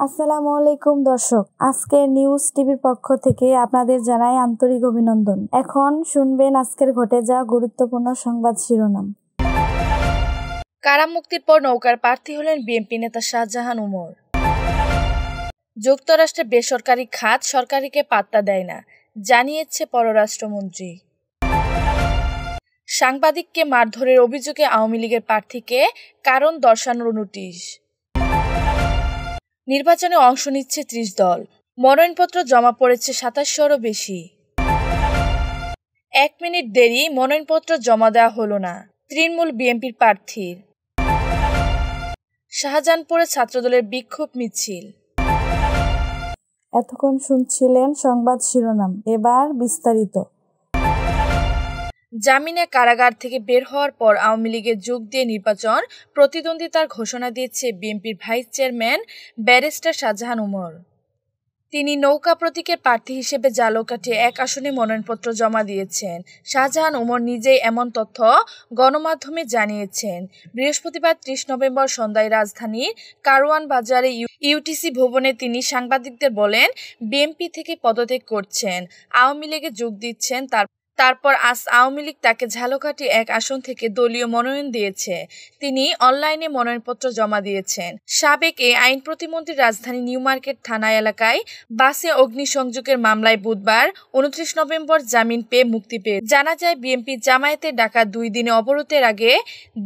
আসসালামু আলাইকুম দর্শক, আজকে নিউজ টিভির পক্ষ থেকে আপনাদের জানাই আন্তরিক অভিনন্দন। এখন শুনবেন আজকের ঘটে যাওয়া গুরুত্বপূর্ণ সংবাদ শিরোনাম। কারামুক্তির পর নৌকার প্রার্থী হলেন বিএনপি নেতা শাহজাহান উমর। যুক্তরাষ্ট্রের বেসরকারি খাত সরকারিকে পাত্তা দেয় না। জানিয়েছে পররাষ্ট্রমন্ত্রী। সাংবাদিককে মারধরের অভিযোগে আওয়ামী লীগের প্রার্থীকে কারণ দর্শানোর নোটিশ। নির্বাচনে অংশ নিচ্ছে ত্রিশ দল। মনোনয়নপত্র জমা পড়েছে সাতাশশোরও বেশি। এক মিনিট দেরি, মনোনয়নপত্র জমা দেওয়া হলো না, তৃণমূল বিএনপির প্রার্থীর। শাহজাহানপুরে ছাত্রদলের বিক্ষোভ মিছিল। এতক্ষণ শুনছিলেন সংবাদ শিরোনাম, এবার বিস্তারিত। জামিনে কারাগার থেকে বের হওয়ার পর আওয়ামী লীগে যোগ দিয়ে নির্বাচন প্রতিদ্বন্দ্বিতার ঘোষণা দিয়েছে বিএনপির vice chairman barrister Shahjahan Umar তিনি নৌকা প্রতীকের প্রার্থী হিসেবে জালোকাঠে এক আসনে মনোনয়নপত্র জমা দিয়েছেন। শাহজাহান উমর নিজেই এমন তথ্য গণমাধ্যমে জানিয়েছেন। বৃহস্পতিবার ত্রিশ নভেম্বর সন্ধ্যায় রাজধানীর কারওয়ান বাজারে ইউটিসি ভবনে তিনি সাংবাদিকদের বলেন বিএমপি থেকে পদত্যাগ করছেন। আওয়ামী লীগে যোগ দিচ্ছেন তার তারপর আজ আওয়ামী লীগ তাকে ঝালকাঠি এক আসন থেকে দলীয় মনোনয়ন দিয়েছে। তিনি অনলাইনে মনোনয়নপত্র জমা দিয়েছেন। সাবেক এ আইন প্রতিমন্ত্রী রাজধানী নিউ মার্কেট থানা এলাকায় বাসে অগ্নিসংযোগের মামলায় বুধবার উনত্রিশ নভেম্বর জামিন পেয়ে মুক্তি পেয়ে জানা যায়, বিএনপি জামায়াতের ডাকা দুই দিনে অবরোধের আগে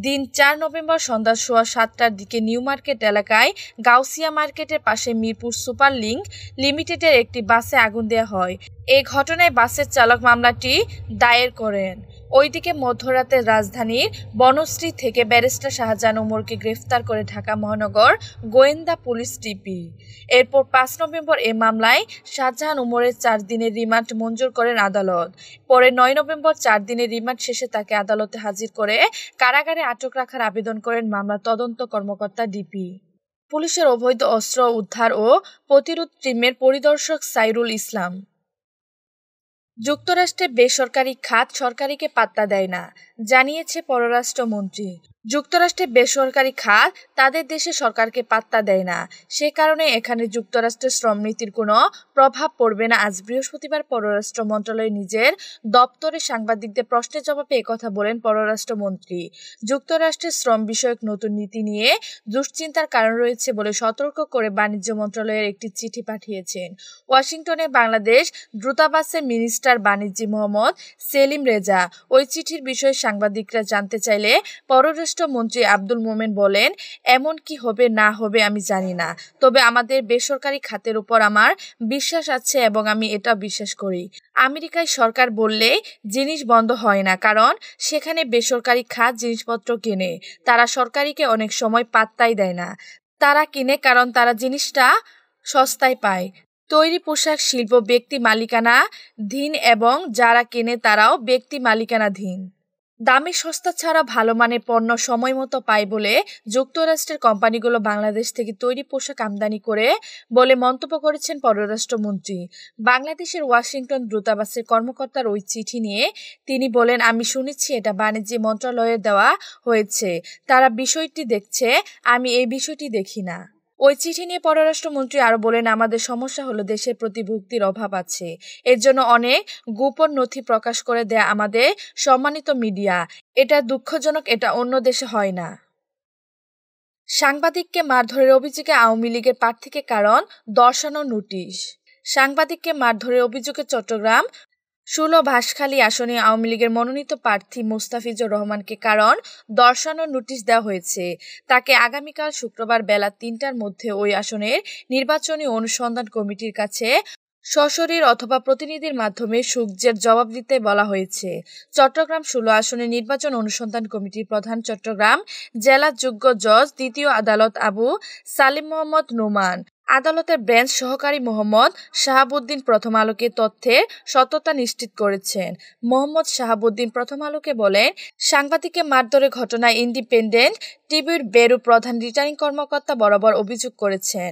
দিন চার নভেম্বর সন্ধ্যা সোয়া সাতটার দিকে নিউ মার্কেট এলাকায় গাউসিয়া মার্কেটের পাশে মিরপুর সুপার লিঙ্ক লিমিটেডের একটি বাসে আগুন দেওয়া হয়। এই ঘটনায় বাসের চালক মামলাটি দায়ের করেন। ওইদিকে মধ্যরাতে রাজধানীর বনশ্রী থেকে ব্যারিস্টার শাহজাহান ওমরকে গ্রেফতার করে ঢাকা মহানগর গোয়েন্দা পুলিশ টিপি এরপর পাঁচ নভেম্বর এ মামলায় শাহজাহান ওমরের চার দিনের রিমান্ড মঞ্জুর করেন আদালত। পরে নয় নভেম্বর চার দিনের রিমান্ড শেষে তাকে আদালতে হাজির করে কারাগারে আটক রাখার আবেদন করেন মামলা তদন্ত কর্মকর্তা ডিপি। পুলিশের অবৈধ অস্ত্র উদ্ধার ও প্রতিরোধ টিমের পরিদর্শক সাইরুল ইসলাম। যুক্তরাষ্ট্রে বেসরকারি খাত সরকারিকে পাত্তা দেয় না। জানিয়েছে পররাষ্ট্রমন্ত্রী। যুক্তরাষ্ট্রের বেসরকারি খাত তাদের দেশে সরকারকে পাত্তা দেয় না। সে কারণে এখানে যুক্তরাষ্ট্রের শ্রমনীতির কোনো প্রভাব পড়বে না। আজ বৃহস্পতিবার পররাষ্ট্র মন্ত্রণালয় নিজের দপ্তরে সাংবাদিকদের প্রশ্নের জবাবে একথা বলেন পররাষ্ট্রমন্ত্রী। যুক্তরাষ্ট্রের শ্রম বিষয়ক নতুন নীতি নিয়ে দুশ্চিন্তার কারণ রয়েছে বলে সতর্ক করে বাণিজ্য মন্ত্রণালয়ের একটি চিঠি পাঠিয়েছেন। ওয়াশিংটনে বাংলাদেশ দূতাবাসের মিনিস্টার বাণিজ্য মোহাম্মদ সেলিম রেজা। ওই চিঠির বিষয়ে সাংবাদিকরা জানতে চাইলে পররাষ্ট্র স্বরাষ্ট্রমন্ত্রী আব্দুল মোমেন বলেন, এমন কি হবে না হবে আমি জানি না। তবে আমাদের বেসরকারি খাতের উপর আমার বিশ্বাস আছে এবং আমি এটা বিশ্বাস করি। আমেরিকায় সরকার বললে জিনিস বন্ধ হয় না, কারণ সেখানে বেসরকারি খাত জিনিসপত্র কেনে। তারা সরকারিকে অনেক সময় পাত্তাই দেয় না। তারা কিনে কারণ তারা জিনিসটা সস্তায় পায়। তৈরি পোশাক শিল্প ব্যক্তি মালিকানা ধীন এবং যারা কেনে তারাও ব্যক্তি মালিকানাধীন। দামে সস্তা ছাড়া ভালো মানের পণ্য সময় মতো পায় বলে যুক্তরাষ্ট্রের কোম্পানিগুলো বাংলাদেশ থেকে তৈরি পোশাক আমদানি করে বলে মন্তব্য করেছেন পররাষ্ট্রমন্ত্রী। বাংলাদেশের ওয়াশিংটন দূতাবাসের কর্মকর্তার ওই চিঠি নিয়ে তিনি বলেন, আমি শুনেছি এটা বাণিজ্য মন্ত্রণালয়ে দেওয়া হয়েছে। তারা বিষয়টি দেখছে, আমি এই বিষয়টি দেখি না। ওই চিঠি নিয়ে পররাষ্ট্রমন্ত্রী আরও বলেন, আমাদের সমস্যা হলো দেশের প্রতি ভক্তির অভাব আছে। এর জন্য অনেক গোপন নথি প্রকাশ করে দেয়া আমাদের সম্মানিত মিডিয়া। এটা দুঃখজনক, এটা অন্য দেশে হয় না। সাংবাদিককে মারধরের অভিযোগে আওয়ামী লীগের প্রার্থীকে কারণ দর্শানো নোটিশ। সাংবাদিককে মারধরের অভিযোগে চট্টগ্রাম ষোলো ভাসখালী আসনে আওয়ামী লীগের মনোনীত প্রার্থী মোস্তাফিজুর রহমানকে কারণ দর্শানোর নোটিশ দেওয়া হয়েছে। তাকে আগামীকাল শুক্রবার বেলা তিনটার মধ্যে ওই আসনের নির্বাচনী অনুসন্ধান কমিটির কাছে সশরীর অথবা প্রতিনিধির মাধ্যমে সূর্যের জবাব দিতে বলা হয়েছে। চট্টগ্রাম ষোলো আসনে নির্বাচন অনুসন্ধান কমিটির প্রধান চট্টগ্রাম জেলা যোগ্য জজ, দ্বিতীয় আদালত আবু সালিম মোহাম্মদ নোমান। আদালতের ব্রাঞ্চ সহকারী মোহাম্মদ শাহাবুদ্দিন প্রথম আলোকে তথ্যে সত্যতা নিশ্চিত করেছেন। মোহাম্মদ শাহাবুদ্দিন প্রথম আলোকে বলেন, সাংবাদিককে মারধরের ঘটনায় ইন্ডিপেন্ডেন্ট টিভির বেরু প্রধান রিটার্নিং কর্মকর্তা বরাবর অভিযোগ করেছেন।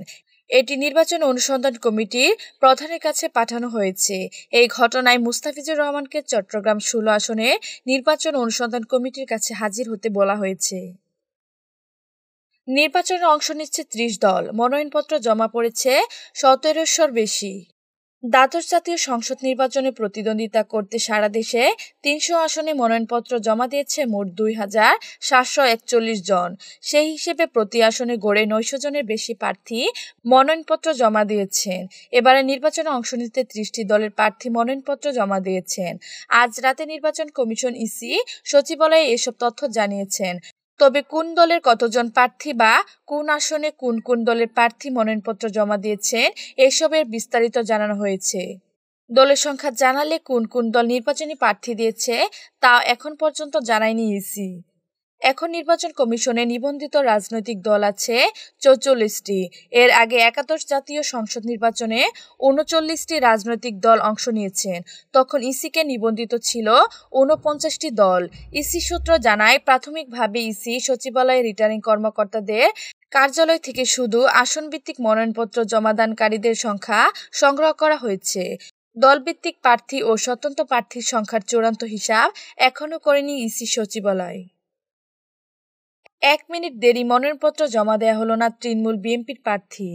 এটি নির্বাচন অনুসন্ধান কমিটির প্রধানের কাছে পাঠানো হয়েছে। এই ঘটনায় মুস্তাফিজুর রহমানকে চট্টগ্রাম ষোলো আসনে নির্বাচন অনুসন্ধান কমিটির কাছে হাজির হতে বলা হয়েছে। নির্বাচনে অংশ নিচ্ছে ত্রিশ দল। মনোনয়নপত্র জমা পড়েছে সতেরোশোর বেশি। দ্বাদশ জাতীয় সংসদ নির্বাচনে প্রতিদ্বন্দ্বিতা করতে সারা দেশে তিনশো আসনে মনোনয়নপত্র জমা দিয়েছে মোট দুই হাজার সাতশো একচল্লিশ জন। সেই হিসেবে প্রতি আসনে গড়ে নয়শো জনের বেশি প্রার্থী মনোনয়নপত্র জমা দিয়েছেন। এবারে নির্বাচনে অংশ নিতে ত্রিশটি দলের প্রার্থী মনোনয়নপত্র জমা দিয়েছেন। আজ রাতে নির্বাচন কমিশন ইসি সচিবালয়ে এসব তথ্য জানিয়েছেন। তবে কোন দলের কতজন প্রার্থী বা কোন আসনে কোন কোন দলের প্রার্থী মনোনয়নপত্র জমা দিয়েছেন, এসবের বিস্তারিত জানানো হয়েছে। দলের সংখ্যা জানালে কোন কোন দল নির্বাচনী প্রার্থী দিয়েছে, তা এখন পর্যন্ত জানায়নি ইসি। এখন নির্বাচন কমিশনে নিবন্ধিত রাজনৈতিক দল আছে চৌচল্লিশটি। এর আগে একাদশ জাতীয় সংসদ নির্বাচনে উনচল্লিশটি রাজনৈতিক দল অংশ নিয়েছেন। তখন ইসিকে নিবন্ধিত ছিল ঊনপঞ্চাশটি দল। ইসি সূত্র জানায়, প্রাথমিকভাবে ইসি সচিবালয়ে রিটার্নিং কর্মকর্তাদের কার্যালয় থেকে শুধু আসনভিত্তিক মনোনয়নপত্র জমাদানকারীদের সংখ্যা সংগ্রহ করা হয়েছে। দলভিত্তিক প্রার্থী ও স্বতন্ত্র প্রার্থীর সংখ্যার চূড়ান্ত হিসাব এখনও করেনি ইসি সচিবালয়। এক মিনিট দেরি মনোনয়নপত্র জমা দেয়া হলো না তৃণমূল বিএনপির প্রার্থী।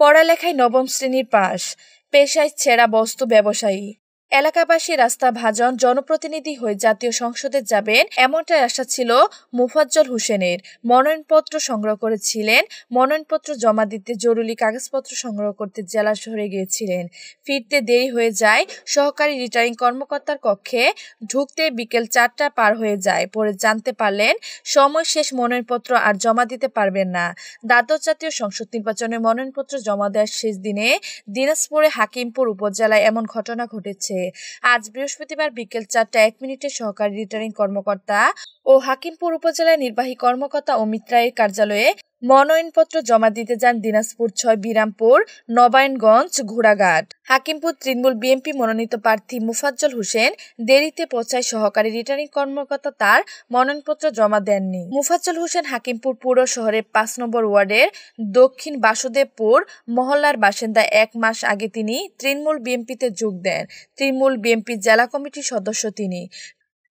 পড়ালেখায় নবম শ্রেণির পাশ, পেশায় ছেঁড়া বস্তু ব্যবসায়ী। এলাকাবাসী রাস্তা ভাজন জনপ্রতিনিধি হয়ে জাতীয় সংসদে যাবেন এমনটাই আশা ছিল মুফাজ্জল হোসেনের। মনোনয়নপত্র সংগ্রহ করেছিলেন, মনোনয়নপত্র জমা দিতে জরুরি কাগজপত্র সংগ্রহ করতে জেলা শহরে গিয়েছিলেন। ফিরতে দেরি হয়ে যায়, সহকারী রিটার্নিং কর্মকর্তার কক্ষে ঢুকতে বিকেল চারটা পার হয়ে যায়। পরে জানতে পারলেন, সময় শেষ মনোনয়নপত্র আর জমা দিতে পারবেন না। দ্বাদশ জাতীয় সংসদ নির্বাচনে মনোনয়নপত্র জমা দেওয়ার শেষ দিনে দিনাজপুরে হাকিমপুর উপজেলায় এমন ঘটনা ঘটেছে। আজ বৃহস্পতিবার বিকেল চারটা এক মিনিটে সহকারী রিটার্নিং কর্মকর্তা ও হাকিমপুর উপজেলার নির্বাহী কর্মকর্তা ও রায়ের কার্যালয়ে মনোনয়নপত্র জমা দিতে যান দিনাজপুর ছয়, বিরামপুর, নবায়নগঞ্জ, ঘোড়াঘাট। হাকিমপুর তৃণমূল বিএনপি মনোনীত প্রার্থী মুফাজ্জল হোসেন দেরিতে পৌঁছায় সহকারী রিটার্নিং কর্মকর্তা তার মনোনয়নপত্র জমা দেননি। মুফাজ্জল হোসেন হাকিমপুর পুর শহরের পাঁচ নম্বর ওয়ার্ডের দক্ষিণ বাসুদেবপুর মহল্লার বাসিন্দা এক মাস আগে তিনি তৃণমূল বিএনপিতে যোগ দেন। তৃণমূল বিএনপি জেলা কমিটির সদস্য তিনি।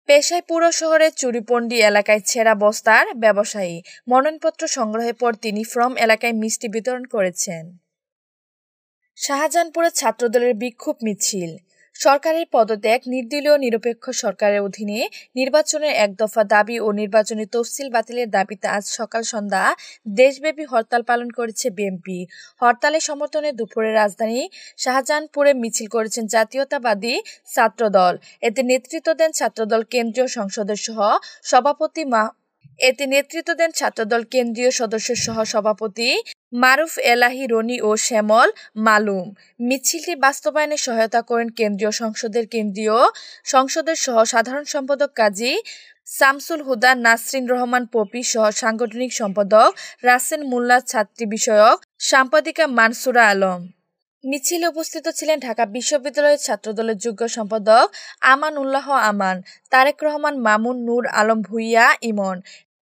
পেশায় পুরো শহরের চুরিপন্ডি এলাকায় ছেঁড়া বস্তার ব্যবসায়ী মনোনয়নপত্র সংগ্রহের পর তিনি ফ্রম এলাকায় মিষ্টি বিতরণ করেছেন। শাহজাহানপুরে ছাত্রদলের বিক্ষোভ মিছিল। সরকারের পদত্যাগ নির্দলীয় নিরপেক্ষ সরকারের অধীনে নির্বাচনের এক দফা দাবি ও নির্বাচনী তফসিল বাতিলের দাবিতে আজ সকাল সন্ধ্যা দেশব্যাপী হরতাল পালন করেছে বিএনপি। হরতালের সমর্থনে দুপুরে রাজধানী শাহজাহানপুরে মিছিল করেছেন জাতীয়তাবাদী ছাত্রদল। এতে নেতৃত্ব দেন ছাত্রদল কেন্দ্রীয় সংসদের সহ সভাপতি মা এতে নেতৃত্ব দেন ছাত্রদল কেন্দ্রীয় সদস্য সহ সভাপতি মারুফ এলাহি, রনি ও শ্যামল মালুম। মিছিলটি বাস্তবায়নে সহায়তা করেন কেন্দ্রীয় সংসদের কেন্দ্রীয় সংসদের সহ সাধারণ সম্পাদক কাজী শামসুল হুদা, নাসরিন রহমান পপি সহ সাংগঠনিক সম্পাদক রাসেন মোল্লা ছাত্রী বিষয়ক সাম্পাদিকা মানসুরা আলম। মিছিলে উপস্থিত ছিলেন ঢাকা বিশ্ববিদ্যালয়ের ছাত্রদলের যুগ্ম সম্পাদক আমান উল্লাহ আমান, তারেক রহমান মামুন, নূর আলম ভুইয়া, ইমন।